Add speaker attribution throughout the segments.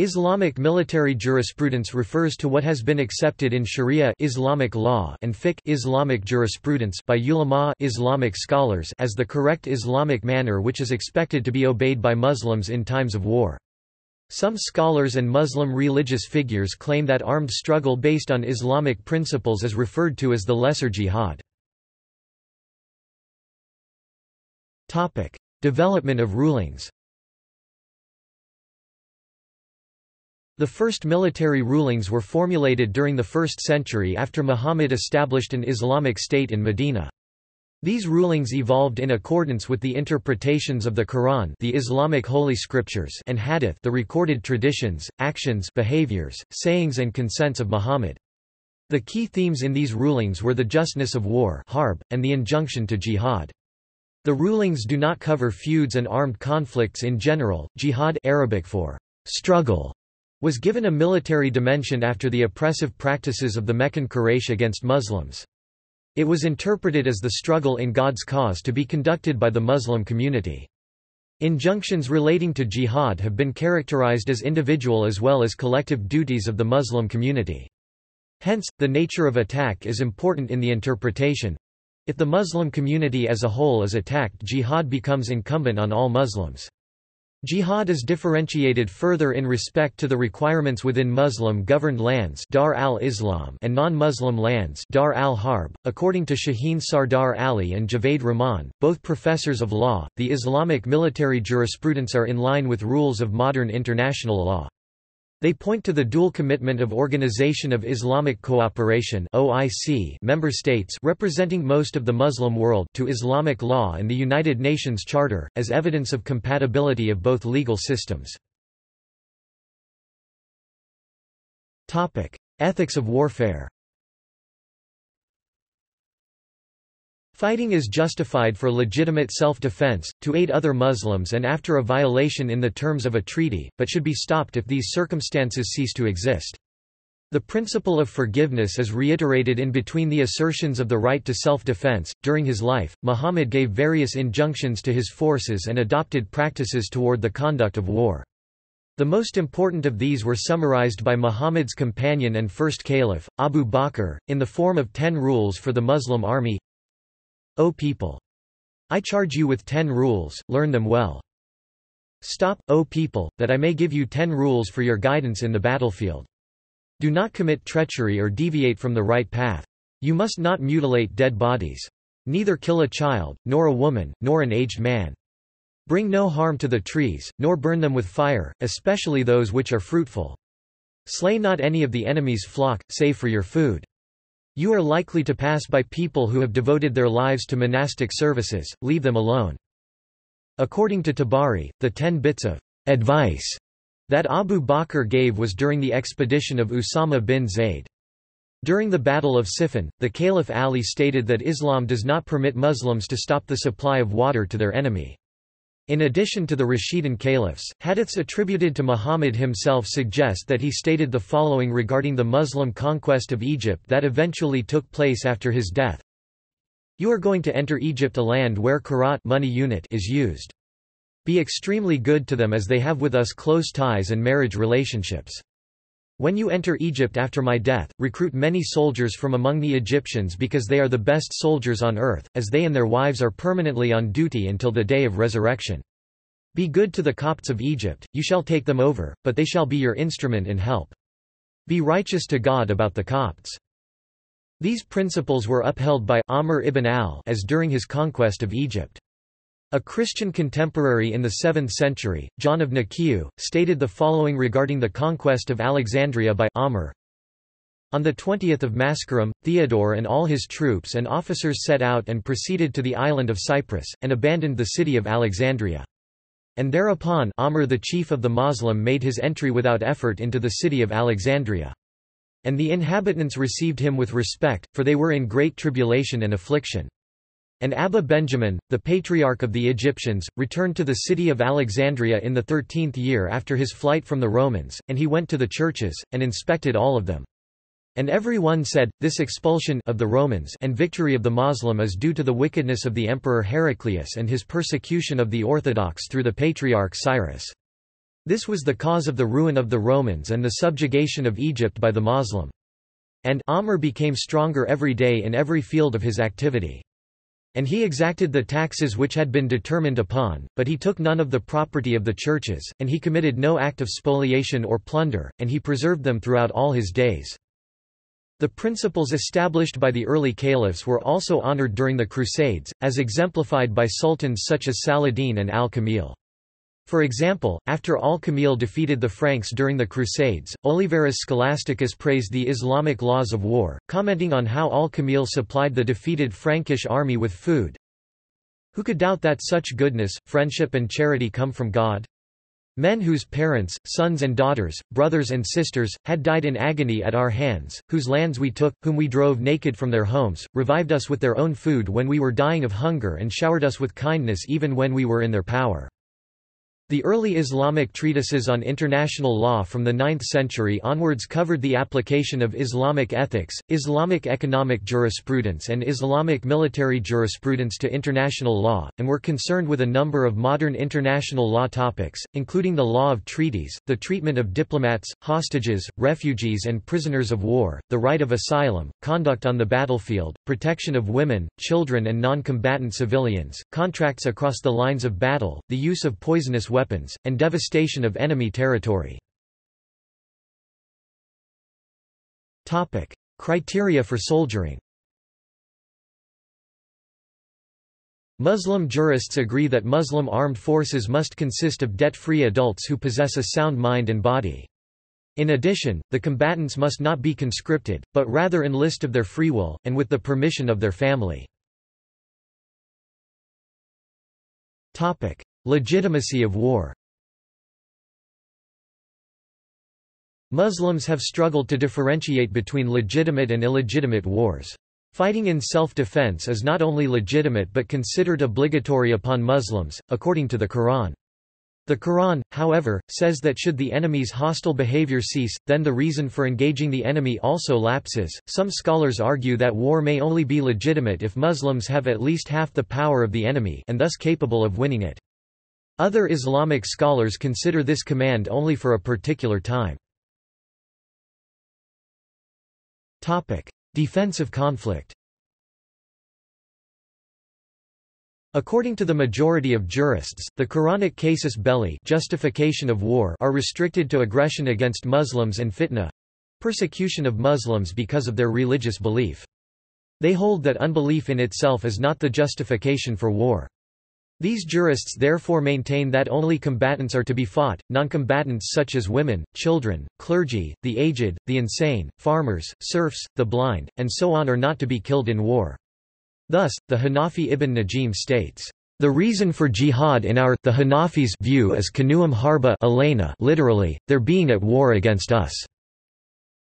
Speaker 1: Islamic military jurisprudence refers to what has been accepted in Sharia Islamic law and fiqh Islamic jurisprudence by ulama Islamic scholars as the correct Islamic manner which is expected to be obeyed by Muslims in times of war. Some scholars and Muslim religious figures claim that armed struggle based on Islamic principles is referred to as the lesser jihad. Development of rulings The first military rulings were formulated during the 1st century after Muhammad established an Islamic state in Medina. These rulings evolved in accordance with the interpretations of the Quran the Islamic holy scriptures and Hadith the recorded traditions, actions behaviors, sayings and consents of Muhammad. The key themes in these rulings were the justness of war harb, and the injunction to jihad. The rulings do not cover feuds and armed conflicts in general. Jihad Arabic for struggle was given a military dimension after the oppressive practices of the Meccan Quraysh against Muslims. It was interpreted as the struggle in God's cause to be conducted by the Muslim community. Injunctions relating to jihad have been characterized as individual as well as collective duties of the Muslim community. Hence, the nature of attack is important in the interpretation. If the Muslim community as a whole is attacked jihad becomes incumbent on all Muslims. Jihad is differentiated further in respect to the requirements within Muslim-governed lands Dar al-Islam and non-Muslim lands Dar al-Harb. According to Shaheen Sardar Ali and Javed Rahman, both professors of law, the Islamic military jurisprudence are in line with rules of modern international law. They point to the dual commitment of Organization of Islamic Cooperation (OIC) member states representing most of the Muslim world to Islamic law and the United Nations Charter as evidence of compatibility of both legal systems. Topic: Ethics of warfare. Fighting is justified for legitimate self-defense, to aid other Muslims and after a violation in the terms of a treaty, but should be stopped if these circumstances cease to exist. The principle of forgiveness is reiterated in between the assertions of the right to self-defense. During his life, Muhammad gave various injunctions to his forces and adopted practices toward the conduct of war. The most important of these were summarized by Muhammad's companion and first caliph, Abu Bakr, in the form of ten rules for the Muslim army O people! I charge you with ten rules, learn them well. Stop, O people, that I may give you ten rules for your guidance in the battlefield. Do not commit treachery or deviate from the right path. You must not mutilate dead bodies. Neither kill a child, nor a woman, nor an aged man. Bring no harm to the trees, nor burn them with fire, especially those which are fruitful. Slay not any of the enemy's flock, save for your food. You are likely to pass by people who have devoted their lives to monastic services, leave them alone. According to Tabari, the ten bits of advice that Abu Bakr gave was during the expedition of Usama bin Zayd. During the Battle of Siffin, the Caliph Ali stated that Islam does not permit Muslims to stop the supply of water to their enemy. In addition to the Rashidun caliphs, hadiths attributed to Muhammad himself suggest that he stated the following regarding the Muslim conquest of Egypt that eventually took place after his death. You are going to enter Egypt a land where karat money unit is used. Be extremely good to them as they have with us close ties and marriage relationships. When you enter Egypt after my death, recruit many soldiers from among the Egyptians because they are the best soldiers on earth, as they and their wives are permanently on duty until the day of resurrection. Be good to the Copts of Egypt, you shall take them over, but they shall be your instrument in help. Be righteous to God about the Copts. These principles were upheld by Amr ibn al-As during his conquest of Egypt. A Christian contemporary in the 7th century, John of Nikiu, stated the following regarding the conquest of Alexandria by Amr. On the 20th of Maskaram, Theodore and all his troops and officers set out and proceeded to the island of Cyprus, and abandoned the city of Alexandria. And thereupon Amr the chief of the Moslem made his entry without effort into the city of Alexandria. And the inhabitants received him with respect, for they were in great tribulation and affliction. And Abba Benjamin, the patriarch of the Egyptians, returned to the city of Alexandria in the thirteenth year after his flight from the Romans, and he went to the churches, and inspected all of them. And every one said, This expulsion of the Romans and victory of the Moslem is due to the wickedness of the emperor Heraclius and his persecution of the Orthodox through the patriarch Cyrus. This was the cause of the ruin of the Romans and the subjugation of Egypt by the Moslem. And Amr became stronger every day in every field of his activity. And he exacted the taxes which had been determined upon, but he took none of the property of the churches, and he committed no act of spoliation or plunder, and he preserved them throughout all his days. The principles established by the early caliphs were also honored during the Crusades, as exemplified by sultans such as Saladin and al-Kamil. For example, after al-Kamil defeated the Franks during the Crusades, Oliverus Scholasticus praised the Islamic laws of war, commenting on how al-Kamil supplied the defeated Frankish army with food. Who could doubt that such goodness, friendship and charity come from God? Men whose parents, sons and daughters, brothers and sisters, had died in agony at our hands, whose lands we took, whom we drove naked from their homes, revived us with their own food when we were dying of hunger and showered us with kindness even when we were in their power. The early Islamic treatises on international law from the 9th century onwards covered the application of Islamic ethics, Islamic economic jurisprudence and Islamic military jurisprudence to international law, and were concerned with a number of modern international law topics, including the law of treaties, the treatment of diplomats, hostages, refugees and prisoners of war, the right of asylum, conduct on the battlefield, protection of women, children and non-combatant civilians, contracts across the lines of battle, the use of poisonous weapons weapons, and devastation of enemy territory. Criteria for soldiering Muslim jurists agree that Muslim armed forces must consist of debt-free adults who possess a sound mind and body. In addition, the combatants must not be conscripted, but rather enlist of their free will, and with the permission of their family. Legitimacy of war Muslims have struggled to differentiate between legitimate and illegitimate wars. Fighting in self-defense is not only legitimate but considered obligatory upon Muslims, according to the Quran. The Quran, however, says that should the enemy's hostile behavior cease, then the reason for engaging the enemy also lapses. Some scholars argue that war may only be legitimate if Muslims have at least half the power of the enemy and thus capable of winning it. Other Islamic scholars consider this command only for a particular time. Defensive conflict According to the majority of jurists, the Quranic casus belli justification of war are restricted to aggression against Muslims and fitna—persecution of Muslims because of their religious belief. They hold that unbelief in itself is not the justification for war. These jurists therefore maintain that only combatants are to be fought, non-combatants such as women, children, clergy, the aged, the insane, farmers, serfs, the blind, and so on are not to be killed in war. Thus, the Hanafi Ibn Najim states, "...the reason for jihad in our the Hanafis view is kanuam harba elena literally, their being at war against us."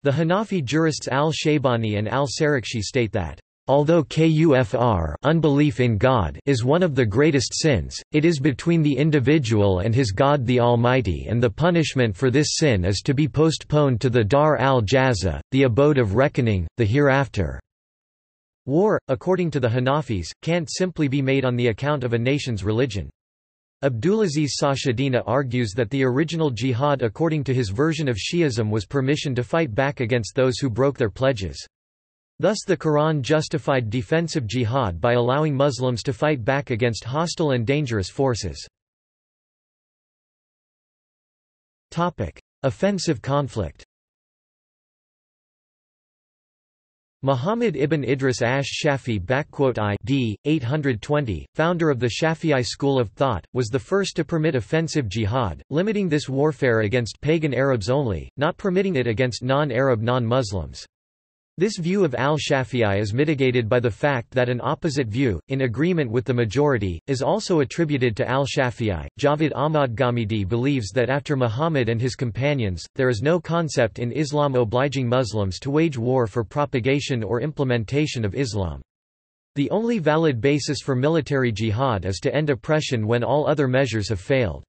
Speaker 1: The Hanafi jurists al-Shaybani and al-Sarakhsi state that, Although kufr unbelief in God is one of the greatest sins, it is between the individual and his God the Almighty and the punishment for this sin is to be postponed to the Dar al-Jaza, the abode of reckoning, the hereafter. War, according to the Hanafis, can't simply be made on the account of a nation's religion. Abdulaziz Sachedina argues that the original jihad according to his version of Shi'ism was permission to fight back against those who broke their pledges. Thus the Quran justified defensive jihad by allowing Muslims to fight back against hostile and dangerous forces. Offensive conflict Muhammad ibn Idris ash-Shafi'i d. 820, founder of the Shafi'i school of thought, was the first to permit offensive jihad, limiting this warfare against pagan Arabs only, not permitting it against non-Arab non-Muslims. This view of al-Shafi'i is mitigated by the fact that an opposite view, in agreement with the majority, is also attributed to al-Shafi'i. Javed Ahmad Ghamidi believes that after Muhammad and his companions, there is no concept in Islam obliging Muslims to wage war for propagation or implementation of Islam. The only valid basis for military jihad is to end oppression when all other measures have failed.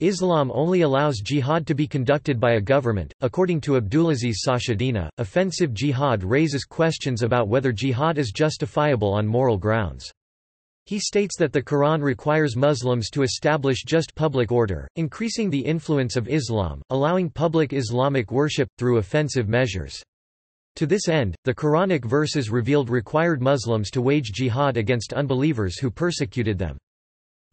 Speaker 1: Islam only allows jihad to be conducted by a government. According to Abdulaziz Sachedina, offensive jihad raises questions about whether jihad is justifiable on moral grounds. He states that the Quran requires Muslims to establish just public order, increasing the influence of Islam, allowing public Islamic worship, through offensive measures. To this end, the Quranic verses revealed required Muslims to wage jihad against unbelievers who persecuted them.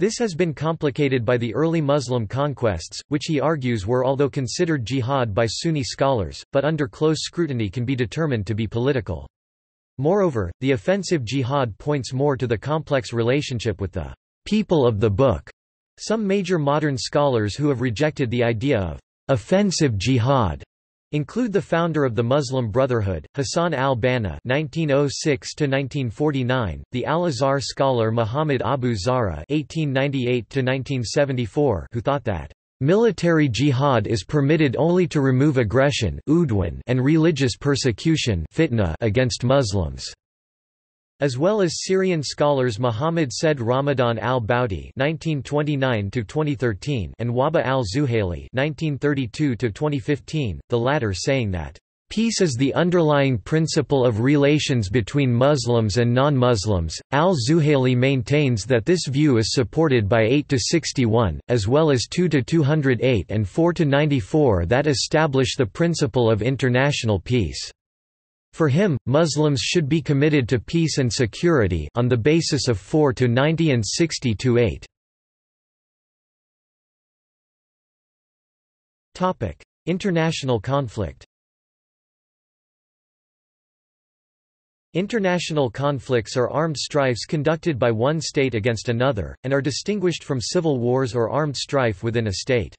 Speaker 1: This has been complicated by the early Muslim conquests, which he argues were although considered jihad by Sunni scholars, but under close scrutiny can be determined to be political. Moreover, the offensive jihad points more to the complex relationship with the people of the book. Some major modern scholars who have rejected the idea of offensive jihad include the founder of the Muslim Brotherhood, Hassan al-Banna (1906–1949), the Al-Azhar scholar Muhammad Abu Zahra (1898–1974), who thought that military jihad is permitted only to remove aggression and religious persecution against Muslims as well as Syrian scholars Muhammad Said Ramadan al-Bouti (1929–2013) and Wahbah al-Zuhaili (1932–2015), the latter saying that Peace is the underlying principle of relations between Muslims and non-Muslims. Al-Zuhaili maintains that this view is supported by 8 to 61, as well as 2 to 208 and 4 to 94 that establish the principle of international peace. For him, Muslims should be committed to peace and security on the basis of 4 to 90 and 60 to 8. Topic: International conflict. International conflicts are armed strifes conducted by one state against another, and are distinguished from civil wars or armed strife within a state.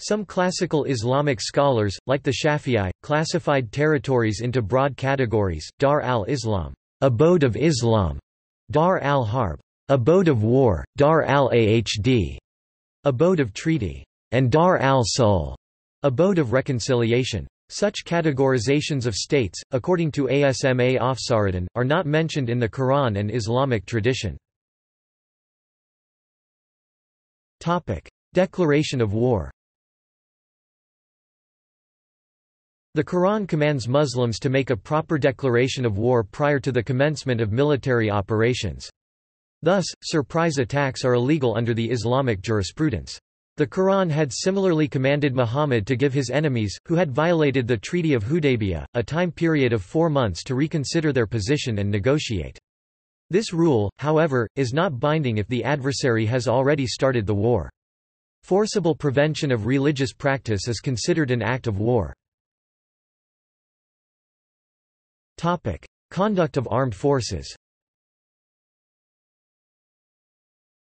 Speaker 1: Some classical Islamic scholars, like the Shafi'i, classified territories into broad categories, Dar al-Islam abode of Islam", Dar al-Harb abode of war, Dar al-Ahd abode of treaty, and Dar al-Sulh abode of reconciliation. Such categorizations of states, according to Asma Afsaruddin, are not mentioned in the Quran and Islamic tradition. Declaration of war The Quran commands Muslims to make a proper declaration of war prior to the commencement of military operations. Thus, surprise attacks are illegal under the Islamic jurisprudence. The Quran had similarly commanded Muhammad to give his enemies, who had violated the Treaty of Hudaybiyah, a time period of four months to reconsider their position and negotiate. This rule, however, is not binding if the adversary has already started the war. Forcible prevention of religious practice is considered an act of war. Topic: Conduct of armed forces.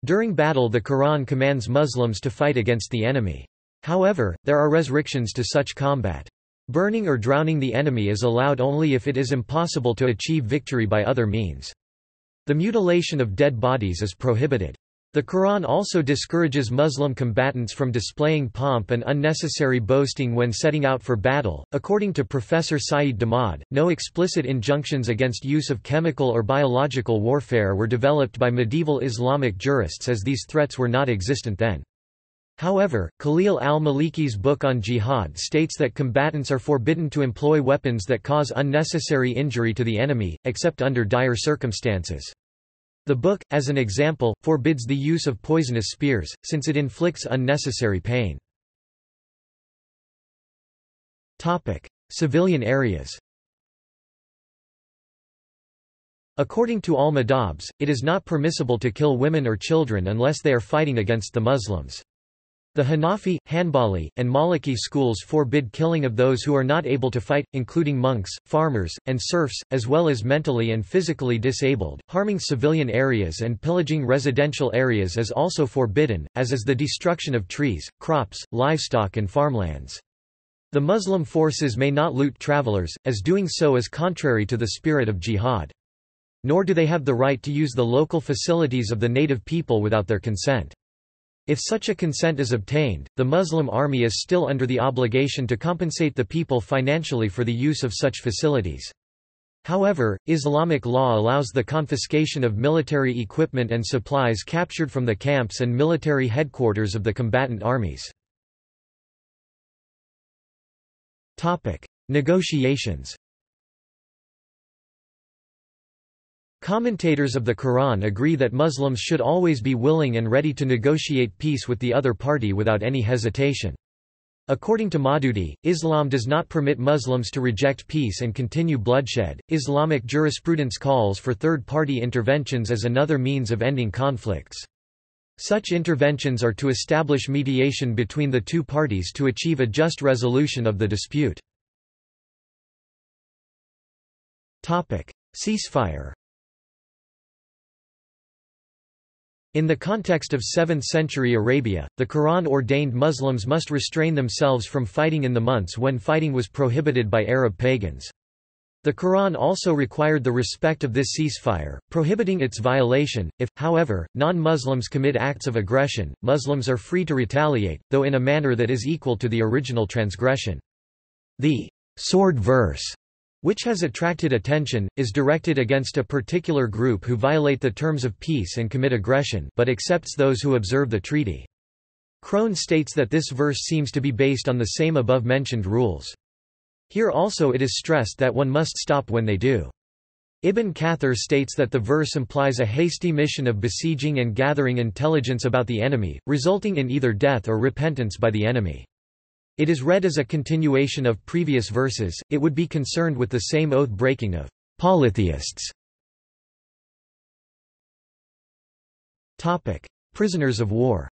Speaker 1: During battle the Quran commands Muslims to fight against the enemy. However, there are restrictions to such combat. Burning or drowning the enemy is allowed only if it is impossible to achieve victory by other means. The mutilation of dead bodies is prohibited. The Quran also discourages Muslim combatants from displaying pomp and unnecessary boasting when setting out for battle. According to Professor Saeed Damad, no explicit injunctions against use of chemical or biological warfare were developed by medieval Islamic jurists as these threats were not existent then. However, Khalil al-Maliki's book on jihad states that combatants are forbidden to employ weapons that cause unnecessary injury to the enemy, except under dire circumstances. The book, as an example, forbids the use of poisonous spears, since it inflicts unnecessary pain. Civilian areas According to al-Madabs, it is not permissible to kill women or children unless they are fighting against the Muslims. The Hanafi, Hanbali, and Maliki schools forbid killing of those who are not able to fight, including monks, farmers, and serfs, as well as mentally and physically disabled. Harming civilian areas and pillaging residential areas is also forbidden, as is the destruction of trees, crops, livestock, and farmlands. The Muslim forces may not loot travelers, as doing so is contrary to the spirit of jihad. Nor do they have the right to use the local facilities of the native people without their consent. If such a consent is obtained, the Muslim army is still under the obligation to compensate the people financially for the use of such facilities. However, Islamic law allows the confiscation of military equipment and supplies captured from the camps and military headquarters of the combatant armies. Negotiations Commentators of the Quran agree that Muslims should always be willing and ready to negotiate peace with the other party without any hesitation. According to Maududi, Islam does not permit Muslims to reject peace and continue bloodshed. Islamic jurisprudence calls for third party interventions as another means of ending conflicts. Such interventions are to establish mediation between the two parties to achieve a just resolution of the dispute. Ceasefire In the context of 7th-century Arabia, the Quran ordained Muslims must restrain themselves from fighting in the months when fighting was prohibited by Arab pagans. The Quran also required the respect of this ceasefire, prohibiting its violation. If, however, non-Muslims commit acts of aggression, Muslims are free to retaliate, though in a manner that is equal to the original transgression. The sword verse which has attracted attention, is directed against a particular group who violate the terms of peace and commit aggression but accepts those who observe the treaty. Crone states that this verse seems to be based on the same above-mentioned rules. Here also it is stressed that one must stop when they do. Ibn Kathir states that the verse implies a hasty mission of besieging and gathering intelligence about the enemy, resulting in either death or repentance by the enemy. It is read as a continuation of previous verses, it would be concerned with the same oath-breaking of polytheists. Prisoners of war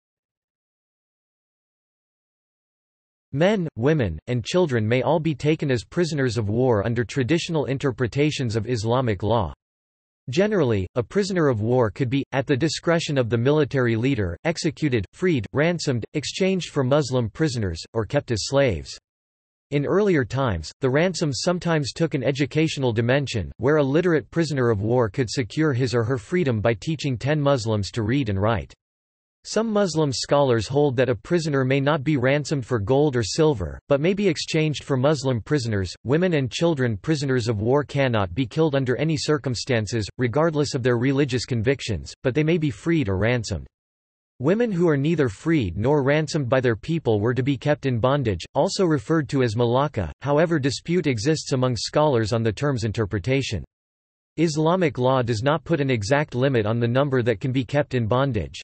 Speaker 1: Men, women, and children may all be taken as prisoners of war under traditional interpretations of Islamic law. Generally, a prisoner of war could be, at the discretion of the military leader, executed, freed, ransomed, exchanged for Muslim prisoners, or kept as slaves. In earlier times, the ransoms sometimes took an educational dimension, where a literate prisoner of war could secure his or her freedom by teaching ten Muslims to read and write. Some Muslim scholars hold that a prisoner may not be ransomed for gold or silver, but may be exchanged for Muslim prisoners. Women and children prisoners of war cannot be killed under any circumstances, regardless of their religious convictions, but they may be freed or ransomed. Women who are neither freed nor ransomed by their people were to be kept in bondage, also referred to as malaka, however dispute exists among scholars on the term's interpretation. Islamic law does not put an exact limit on the number that can be kept in bondage.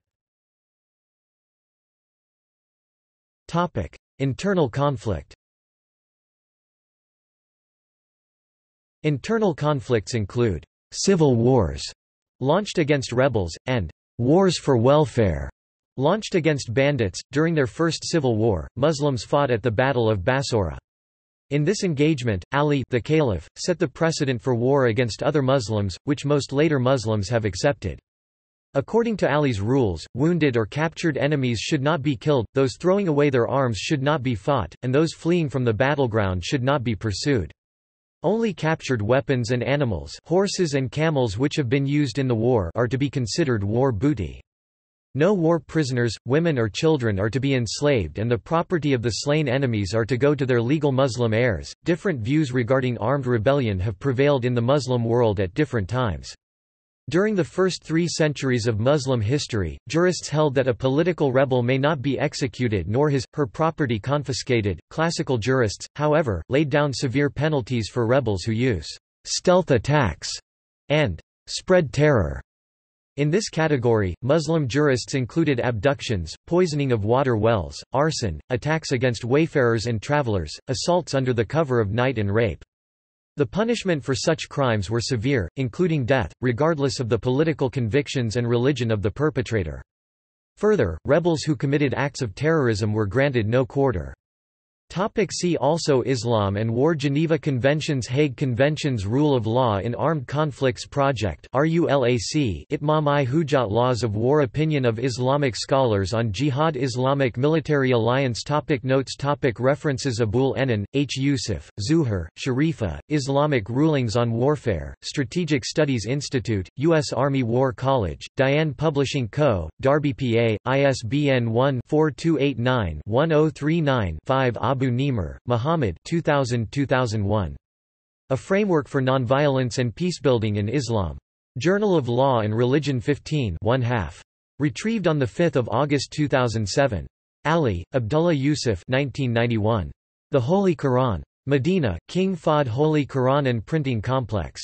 Speaker 1: Internal conflict Internal conflicts include civil wars launched against rebels, and wars for welfare launched against bandits. During their first civil war, Muslims fought at the Battle of Basora. In this engagement, Ali the Caliph, set the precedent for war against other Muslims, which most later Muslims have accepted. According to Ali's rules, wounded or captured enemies should not be killed, those throwing away their arms should not be fought, and those fleeing from the battleground should not be pursued. Only captured weapons and animals horses and camels which have been used in the war are to be considered war booty. No war prisoners, women or children are to be enslaved and the property of the slain enemies are to go to their legal Muslim heirs. Different views regarding armed rebellion have prevailed in the Muslim world at different times. During the first three centuries of Muslim history, jurists held that a political rebel may not be executed nor his, her property confiscated. Classical jurists, however, laid down severe penalties for rebels who use stealth attacks and spread terror. In this category, Muslim jurists included abductions, poisoning of water wells, arson, attacks against wayfarers and travelers, assaults under the cover of night and rape. The punishment for such crimes were severe, including death, regardless of the political convictions and religion of the perpetrator. Further, rebels who committed acts of terrorism were granted no quarter. Topic see also Islam and War Geneva Conventions Hague Conventions Rule of Law in Armed Conflicts Project RULAC Itmam-i Hujat Laws of War Opinion of Islamic Scholars on Jihad Islamic Military Alliance topic Notes topic References Abul Enan, H. Yusuf, Zuhur, Sharifa, Islamic Rulings on Warfare, Strategic Studies Institute, U.S. Army War College, Diane Publishing Co., Darby PA, ISBN 1-4289-1039-5 Abu Abu Nimer, Muhammad 2000-2001. A Framework for Nonviolence and Peacebuilding in Islam. Journal of Law and Religion 15 1 half. Retrieved on 5 August 2007. Ali, Abdullah Yusuf 1991. The Holy Quran. Medina, King Fahd Holy Quran and Printing Complex.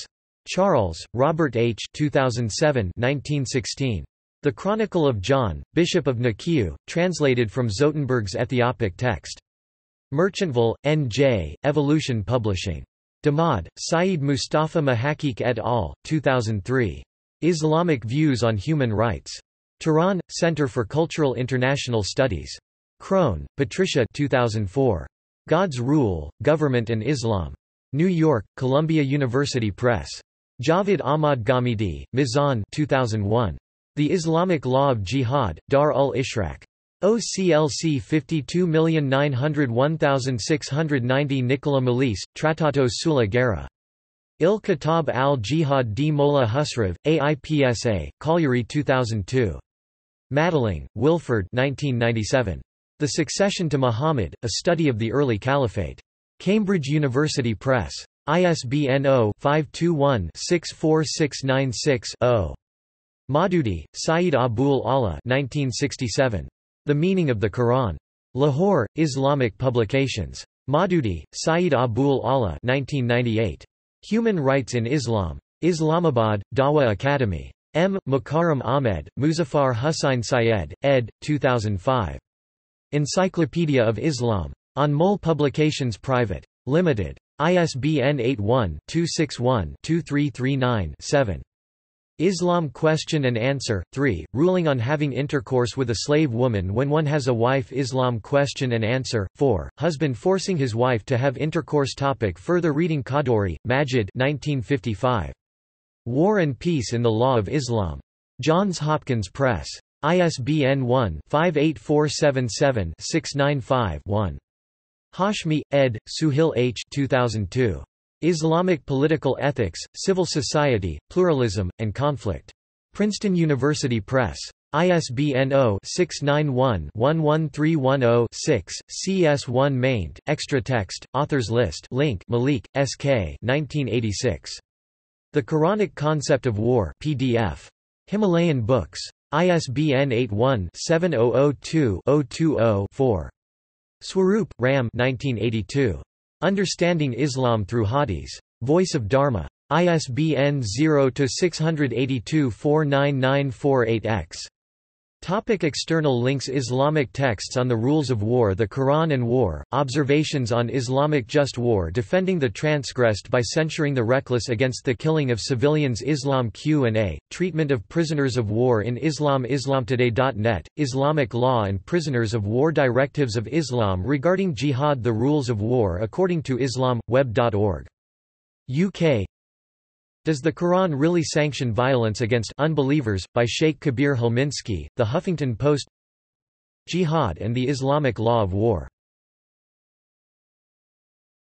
Speaker 1: Charles, Robert H. 2007 1916. The Chronicle of John, Bishop of Nikiu, translated from Zotenberg's Ethiopic text. Merchantville, N.J., Evolution Publishing. Damad, Saeed Mustafa Mahakik et al., 2003. Islamic Views on Human Rights. Tehran, Center for Cultural International Studies. Crone, Patricia 2004. God's Rule, Government and Islam. New York, Columbia University Press. Javed Ahmad Ghamidi, Mizan 2001. The Islamic Law of Jihad, Dar ul Ishraq. OCLC 52901690 Nicola Melis, Trattato sulla Guerra. Il Kitab al-Jihad di Molla Husrev, AIPSA, Cagliari 2002. Madelung, Wilford 1997. The Succession to Muhammad, A Study of the Early Caliphate. Cambridge University Press. ISBN 0-521-64696-0. Maududi, Saeed Abul Ala 1967. The Meaning of the Quran. Lahore, Islamic Publications. Maududi, Saeed Abul Ala 1998. Human Rights in Islam. Islamabad, Dawa Academy. M. Mukarram Ahmed, Muzaffar Hussain Syed, ed. 2005. Encyclopedia of Islam. On Anmol Publications Private. Limited. ISBN 81-261-2339-7. Islam Question and Answer, 3, Ruling on Having Intercourse with a Slave Woman when One Has a Wife Islam Question and Answer, 4, Husband Forcing His Wife to Have Intercourse Topic Further reading Khadduri, Majid 1955. War and Peace in the Law of Islam. Johns Hopkins Press. ISBN 1-58477-695-1. Hashmi, ed., Suhail H. 2002. Islamic Political Ethics, Civil Society, Pluralism, and Conflict. Princeton University Press. ISBN 0-691-11310-6, CS1 maint, extra text, authors list link Malik, S.K. 1986. The Quranic Concept of War PDF. Himalayan Books. ISBN 81-7002-020-4. Swarup, Ram 1982. Understanding Islam Through Hadiths. Voice of Dharma. ISBN 0-682-49948-X. Topic external links Islamic texts on the rules of war The Quran and War, Observations on Islamic Just War Defending the Transgressed by Censuring the Reckless Against the Killing of Civilians Islam Q&A, Treatment of Prisoners of War in Islam Islamtoday.net, Islamic Law and Prisoners of War Directives of Islam regarding Jihad The Rules of War according to Islam, web.org. UK does the Quran really sanction violence against unbelievers? By Sheikh Kabir Helminski, The Huffington Post Jihad and the Islamic Law of War